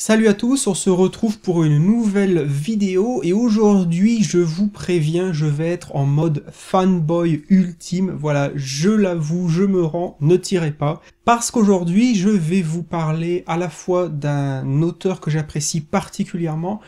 Salut à tous, on se retrouve pour une nouvelle vidéo et aujourd'hui je vous préviens, je vais être en mode fanboy ultime, voilà, je l'avoue, je me rends, ne tirez pas, parce qu'aujourd'hui je vais vous parler à la fois d'un auteur que j'apprécie particulièrement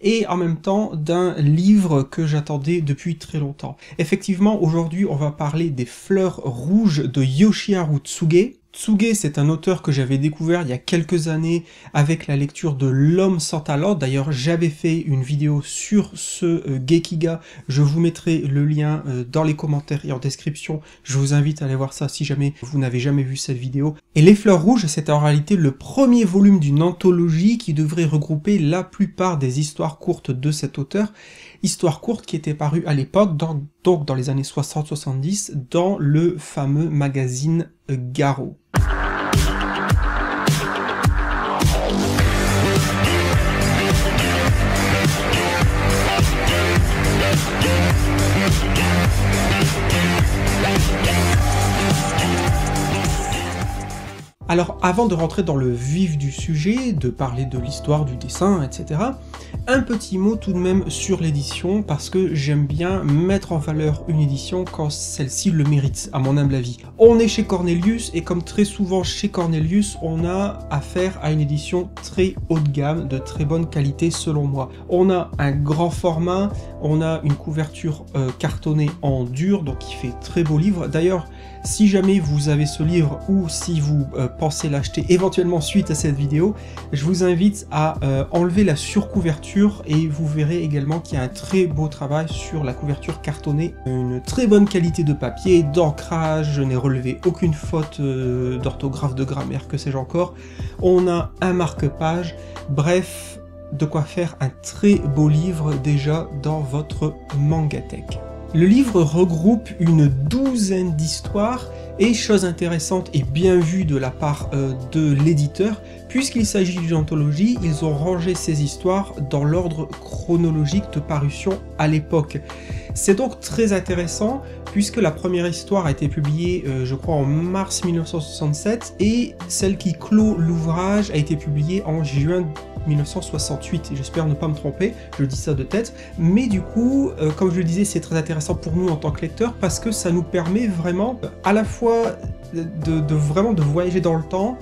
et en même temps d'un livre que j'attendais depuis très longtemps. Effectivement, aujourd'hui on va parler des fleurs rouges de Yoshiharu Tsuge, Tsuge, c'est un auteur que j'avais découvert il y a quelques années avec la lecture de L'homme sans talent. D'ailleurs, j'avais fait une vidéo sur ce euh, Gekiga. Je vous mettrai le lien euh, dans les commentaires et en description. Je vous invite à aller voir ça si jamais vous n'avez jamais vu cette vidéo. Et Les Fleurs Rouges, c'est en réalité le premier volume d'une anthologie qui devrait regrouper la plupart des histoires courtes de cet auteur. Histoire courte qui était parue à l'époque, donc dans les années 60-70, dans le fameux magazine Garo. Alors avant de rentrer dans le vif du sujet, de parler de l'histoire du dessin, etc., un petit mot tout de même sur l'édition, parce que j'aime bien mettre en valeur une édition quand celle-ci le mérite, à mon humble avis. On est chez Cornelius, et comme très souvent chez Cornelius, on a affaire à une édition très haut de gamme, de très bonne qualité selon moi. On a un grand format, on a une couverture euh, cartonnée en dur, donc qui fait très beau livre. D'ailleurs, si jamais vous avez ce livre ou si vous euh, pensez l'acheter éventuellement suite à cette vidéo, je vous invite à euh, enlever la surcouverture et vous verrez également qu'il y a un très beau travail sur la couverture cartonnée. Une très bonne qualité de papier, d'ancrage, je n'ai relevé aucune faute euh, d'orthographe, de grammaire, que sais-je encore. On a un marque-page, bref, de quoi faire un très beau livre déjà dans votre Mangatech. Le livre regroupe une douzaine d'histoires et chose intéressante et bien vue de la part euh, de l'éditeur, puisqu'il s'agit d'une anthologie, ils ont rangé ces histoires dans l'ordre chronologique de parution à l'époque. C'est donc très intéressant puisque la première histoire a été publiée, euh, je crois, en mars 1967 et celle qui clôt l'ouvrage a été publiée en juin 1968, j'espère ne pas me tromper, je dis ça de tête, mais du coup, euh, comme je le disais, c'est très intéressant pour nous en tant que lecteurs parce que ça nous permet vraiment à la fois de vraiment de voyager dans le temps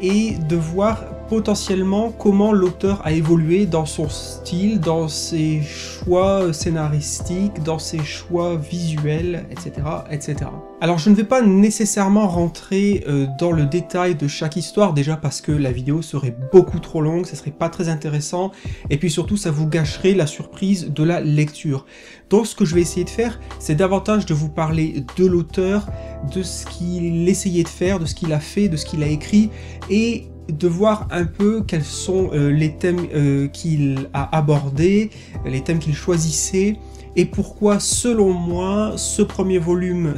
et de voir potentiellement comment l'auteur a évolué dans son style, dans ses choix scénaristiques, dans ses choix visuels, etc. etc. Alors je ne vais pas nécessairement rentrer euh, dans le détail de chaque histoire, déjà parce que la vidéo serait beaucoup trop longue, ça serait pas très intéressant, et puis surtout ça vous gâcherait la surprise de la lecture. Donc ce que je vais essayer de faire, c'est davantage de vous parler de l'auteur, de ce qu'il essayait de faire, de ce qu'il a fait, de ce qu'il a écrit, et de voir un peu quels sont euh, les thèmes euh, qu'il a abordés, les thèmes qu'il choisissait, et pourquoi, selon moi, ce premier volume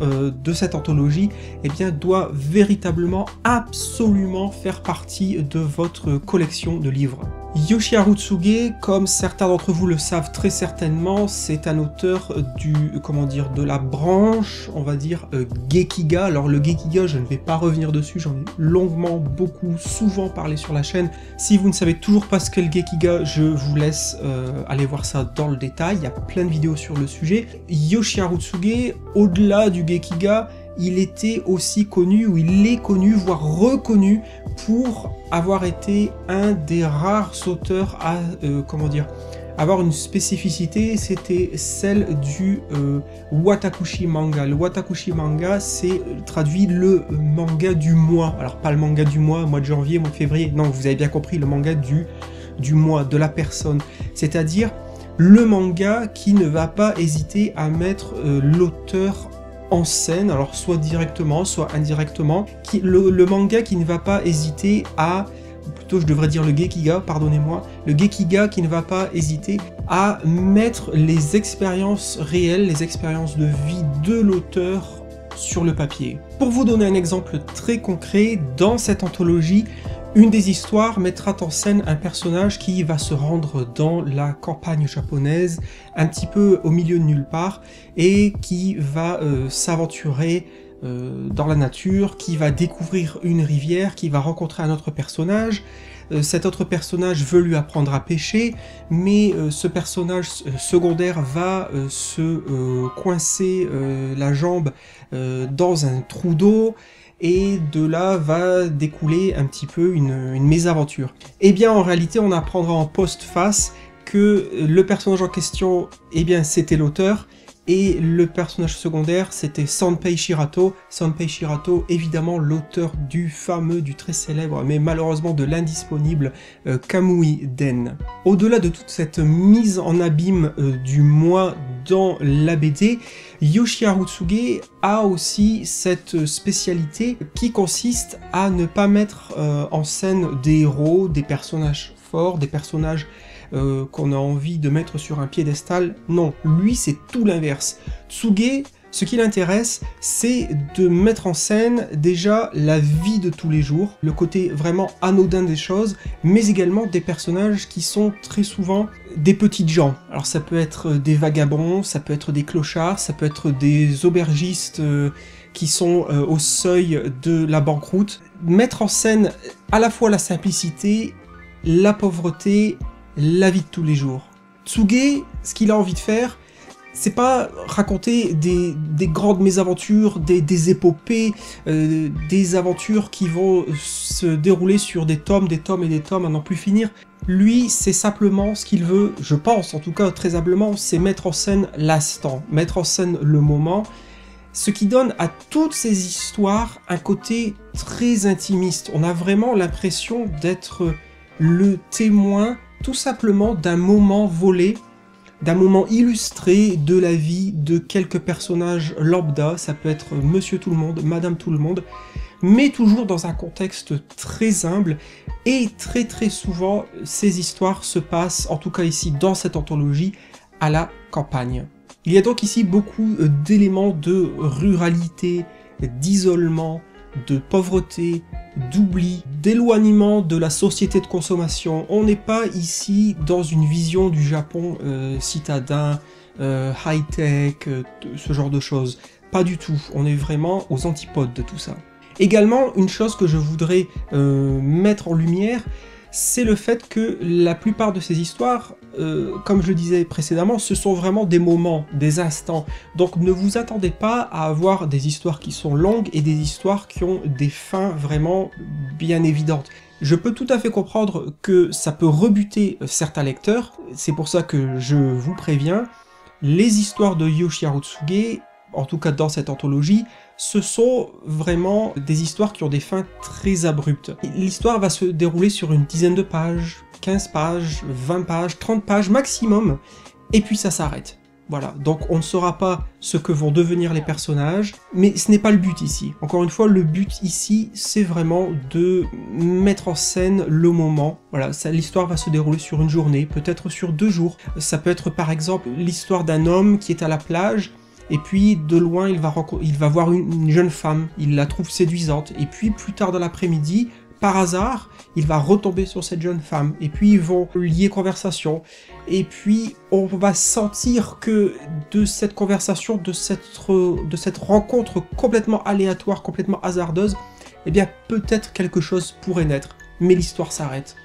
euh, de cette anthologie eh doit véritablement, absolument faire partie de votre collection de livres. Yoshiharu Tsuge, comme certains d'entre vous le savent très certainement, c'est un auteur du, comment dire, de la branche, on va dire, euh, Gekiga. Alors le Gekiga, je ne vais pas revenir dessus, j'en ai longuement, beaucoup, souvent parlé sur la chaîne. Si vous ne savez toujours pas ce qu'est le Gekiga, je vous laisse euh, aller voir ça dans le détail, il y a plein de vidéos sur le sujet. Yoshiharu Tsuge, au-delà du Gekiga, il était aussi connu, ou il est connu, voire reconnu, pour avoir été un des rares auteurs à, euh, comment dire, avoir une spécificité, c'était celle du euh, Watakushi manga. Le Watakushi manga, c'est euh, traduit le manga du mois. Alors pas le manga du mois, mois de janvier, mois de février. Non, vous avez bien compris, le manga du, du mois, de la personne. C'est-à-dire le manga qui ne va pas hésiter à mettre l'auteur en scène, alors soit directement, soit indirectement, qui, le, manga qui ne va pas hésiter à, plutôt je devrais dire le Gekiga, pardonnez-moi, le Gekiga qui ne va pas hésiter à mettre les expériences réelles, les expériences de vie de l'auteur sur le papier. Pour vous donner un exemple très concret, dans cette anthologie, une des histoires mettra en scène un personnage qui va se rendre dans la campagne japonaise, un petit peu au milieu de nulle part, et qui va euh, s'aventurer euh, dans la nature, qui va découvrir une rivière, qui va rencontrer un autre personnage. euh, cet autre personnage veut lui apprendre à pêcher, mais ce personnage secondaire va se coincer la jambe dans un trou d'eau, et de là va découler un petit peu une, mésaventure. Eh bien en réalité on apprendra en post-face que le personnage en question, eh bien c'était l'auteur, et le personnage secondaire, c'était Sanpei Shirato. Sanpei Shirato, évidemment l'auteur du fameux, du très célèbre, mais malheureusement de l'indisponible euh, Kamui Den. Au-delà de toute cette mise en abîme euh, du moi dans la BD, Yoshiharu Tsuge a aussi cette spécialité qui consiste à ne pas mettre euh, en scène des héros, des personnages forts, des personnages euh, qu'on a envie de mettre sur un piédestal. Non, lui c'est tout l'inverse. Tsuge, ce qui l'intéresse, c'est de mettre en scène déjà la vie de tous les jours, le côté vraiment anodin des choses, mais également des personnages qui sont très souvent des petites gens. Alors ça peut être des vagabonds, ça peut être des clochards, ça peut être des aubergistes euh, qui sont euh, au seuil de la banqueroute. Mettre en scène à la fois la simplicité, la pauvreté la vie de tous les jours. Tsuge, ce qu'il a envie de faire, c'est pas raconter des, grandes mésaventures, des, épopées, euh, des aventures qui vont se dérouler sur des tomes, des tomes et des tomes à n'en plus finir. Lui, c'est simplement ce qu'il veut, je pense en tout cas très humblement, c'est mettre en scène l'instant, mettre en scène le moment, ce qui donne à toutes ces histoires un côté très intimiste. On a vraiment l'impression d'être le témoin tout simplement d'un moment volé, d'un moment illustré de la vie de quelques personnages lambda, ça peut être Monsieur Tout le Monde, Madame Tout le Monde, mais toujours dans un contexte très humble, et très très souvent ces histoires se passent, en tout cas ici dans cette anthologie, à la campagne. Il y a donc ici beaucoup d'éléments de ruralité, d'isolement, de pauvreté, d'oubli, d'éloignement de la société de consommation. On n'est pas ici dans une vision du Japon euh, citadin, euh, high-tech, euh, ce genre de choses. Pas du tout, on est vraiment aux antipodes de tout ça. Également, une chose que je voudrais mettre en lumière, c'est le fait que la plupart de ces histoires, euh, comme je le disais précédemment, ce sont vraiment des moments, des instants. Donc ne vous attendez pas à avoir des histoires qui sont longues et des histoires qui ont des fins vraiment bien évidentes. Je peux tout à fait comprendre que ça peut rebuter certains lecteurs, c'est pour ça que je vous préviens, les histoires de Yoshiharu Tsuge, en tout cas dans cette anthologie, ce sont vraiment des histoires qui ont des fins très abruptes. L'histoire va se dérouler sur une dizaine de pages, 15 pages, 20 pages, 30 pages maximum, et puis ça s'arrête. Voilà, donc on ne saura pas ce que vont devenir les personnages, mais ce n'est pas le but ici. Encore une fois, le but ici, c'est vraiment de mettre en scène le moment. Voilà, l'histoire va se dérouler sur une journée, peut-être sur deux jours. Ça peut être par exemple l'histoire d'un homme qui est à la plage, et puis de loin il va, il va voir une, jeune femme, il la trouve séduisante, et puis plus tard dans l'après-midi, par hasard, il va retomber sur cette jeune femme, et puis ils vont lier conversation, et puis on va sentir que de cette conversation, de cette, de cette rencontre complètement aléatoire, complètement hasardeuse, eh bien peut-être quelque chose pourrait naître, mais l'histoire s'arrête.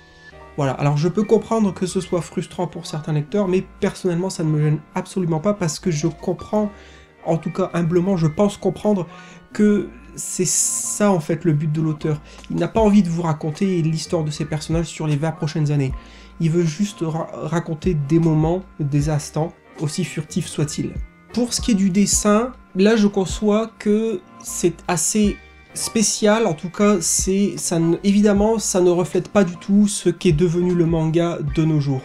Voilà, alors je peux comprendre que ce soit frustrant pour certains lecteurs, mais personnellement ça ne me gêne absolument pas parce que je comprends, en tout cas humblement, je pense comprendre que c'est ça en fait le but de l'auteur. Il n'a pas envie de vous raconter l'histoire de ses personnages sur les 20 prochaines années. Il veut juste raconter des moments, des instants, aussi furtifs soient-ils. Pour ce qui est du dessin, là je conçois que c'est assez spécial, en tout cas, c'est ça évidemment, ça ne reflète pas du tout ce qu'est devenu le manga de nos jours.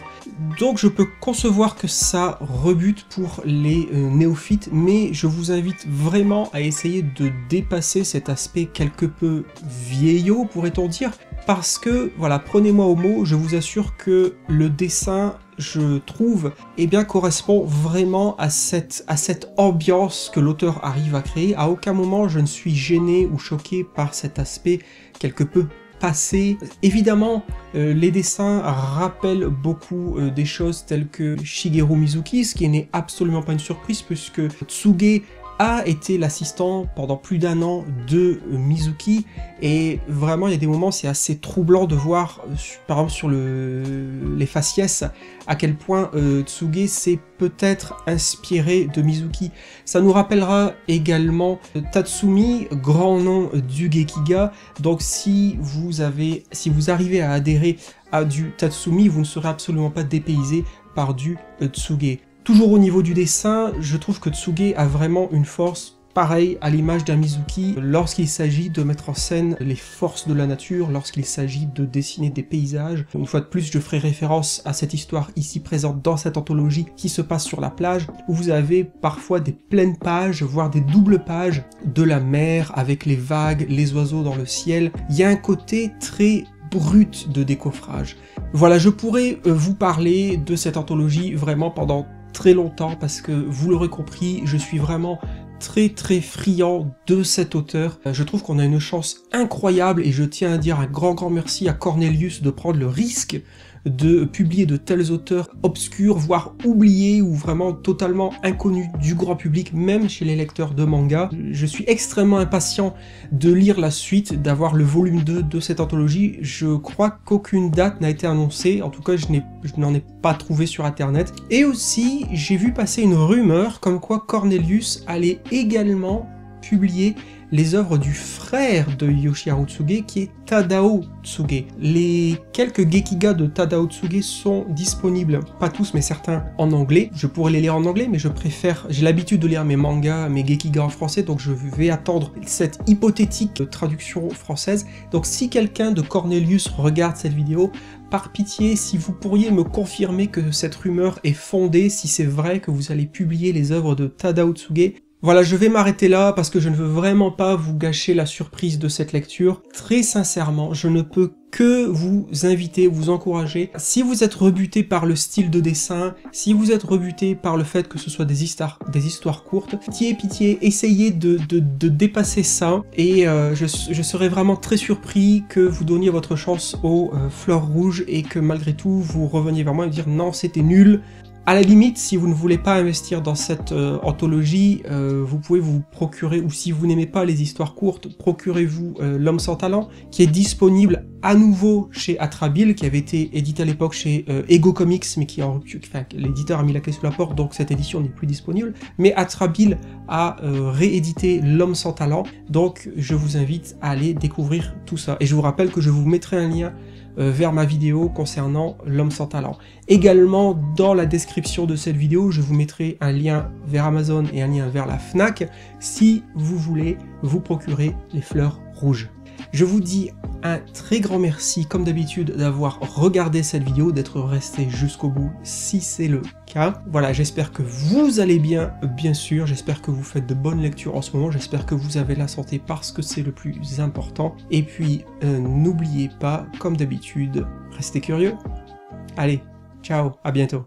Donc je peux concevoir que ça rebute pour les euh, néophytes, mais je vous invite vraiment à essayer de dépasser cet aspect quelque peu vieillot, pourrait-on dire, parce que, voilà, prenez-moi au mot, je vous assure que le dessin je trouve, eh bien, correspond vraiment à cette, à cette ambiance que l'auteur arrive à créer. À aucun moment je ne suis gêné ou choqué par cet aspect quelque peu passé. Évidemment, euh, les dessins rappellent beaucoup euh, des choses telles que Shigeru Mizuki, ce qui n'est absolument pas une surprise puisque Tsuge a été l'assistant pendant plus d'un an de Mizuki, et vraiment il y a des moments c'est assez troublant de voir, par exemple sur le, les faciès, à quel point Tsuge s'est peut-être inspiré de Mizuki. Ça nous rappellera également Tatsumi, grand nom du Gekiga, donc si vous avez, si vous arrivez à adhérer à du Tatsumi, vous ne serez absolument pas dépaysé par du Tsuge. Toujours au niveau du dessin, je trouve que Tsuge a vraiment une force pareille à l'image d'un Mizuki lorsqu'il s'agit de mettre en scène les forces de la nature, lorsqu'il s'agit de dessiner des paysages. Une fois de plus, je ferai référence à cette histoire ici présente dans cette anthologie qui se passe sur la plage, où vous avez parfois des pleines pages, voire des doubles pages de la mer avec les vagues, les oiseaux dans le ciel. Il y a un côté très brut de décoffrage. Voilà, je pourrais euh, vous parler de cette anthologie vraiment pendant très longtemps parce que vous l'aurez compris, je suis vraiment très très friand de cet auteur. Euh, je trouve qu'on a une chance incroyable et je tiens à dire un grand grand merci à Cornelius de prendre le risque de publier de tels auteurs obscurs, voire oubliés ou vraiment totalement inconnus du grand public, même chez les lecteurs de manga. Je suis extrêmement impatient de lire la suite, d'avoir le volume 2 de cette anthologie. Je crois qu'aucune date n'a été annoncée, en tout cas je n'en ai, pas trouvé sur internet. Et aussi, j'ai vu passer une rumeur comme quoi Cornelius allait également publier les œuvres du frère de Yoshiharu Tsuge qui est Tadao Tsuge. Les quelques Gekiga de Tadao Tsuge sont disponibles, pas tous mais certains en anglais. Je pourrais les lire en anglais mais je préfère, j'ai l'habitude de lire mes mangas, mes Gekiga en français donc je vais attendre cette hypothétique traduction française. Donc si quelqu'un de Cornelius regarde cette vidéo, par pitié, si vous pourriez me confirmer que cette rumeur est fondée, si c'est vrai que vous allez publier les œuvres de Tadao Tsuge, voilà, je vais m'arrêter là parce que je ne veux vraiment pas vous gâcher la surprise de cette lecture. Très sincèrement, je ne peux que vous inviter, vous encourager. Si vous êtes rebuté par le style de dessin, si vous êtes rebuté par le fait que ce soit des histoires, des histoires courtes, pitié, pitié, essayez de, dépasser ça. Et euh, je, serais vraiment très surpris que vous donniez votre chance aux euh, fleurs rouges et que malgré tout vous reveniez vers moi et dire non, c'était nul, à la limite, si vous ne voulez pas investir dans cette euh, anthologie, euh, vous pouvez vous procurer, ou si vous n'aimez pas les histoires courtes, procurez-vous euh, L'homme sans talent, qui est disponible à nouveau chez Atrabil, qui avait été édité à l'époque chez Ego Comics, mais qui en enfin, l'éditeur a mis la clé sous la porte, donc cette édition n'est plus disponible. Mais Atrabil a réédité L'homme sans talent, donc je vous invite à aller découvrir tout ça. Et je vous rappelle que je vous mettrai un lien vers ma vidéo concernant l'homme sans talent. Également, dans la description de cette vidéo, je vous mettrai un lien vers Amazon et un lien vers la FNAC si vous voulez vous procurer les fleurs rouges. Je vous dis un très grand merci, comme d'habitude, d'avoir regardé cette vidéo, d'être resté jusqu'au bout, si c'est le cas. Voilà, j'espère que vous allez bien, bien sûr, j'espère que vous faites de bonnes lectures en ce moment, j'espère que vous avez la santé parce que c'est le plus important. Et puis, euh, n'oubliez pas, comme d'habitude, restez curieux. Allez, ciao, à bientôt.